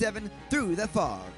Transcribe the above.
97 Through the Fog.